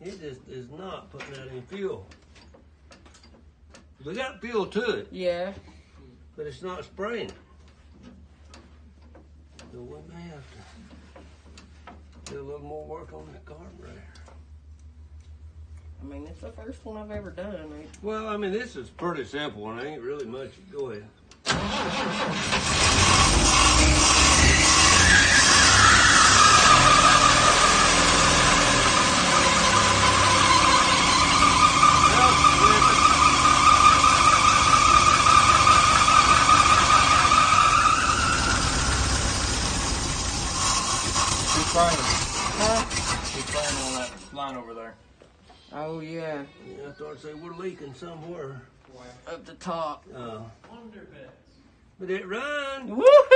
is not putting that in fuel. We got fuel to it, Yeah. but it's not spraying. So we may have to do a little more work on that carburetor. I mean, it's the first one I've ever done. It- Well, I mean, this is pretty simple and ain't really much. Go ahead. Well, flip it. Keep trying. Huh? Keep trying on that line over there. Oh, yeah. Yeah, I thought I'd say we're leaking somewhere. Up the top. Uh, but it run. Woohoo!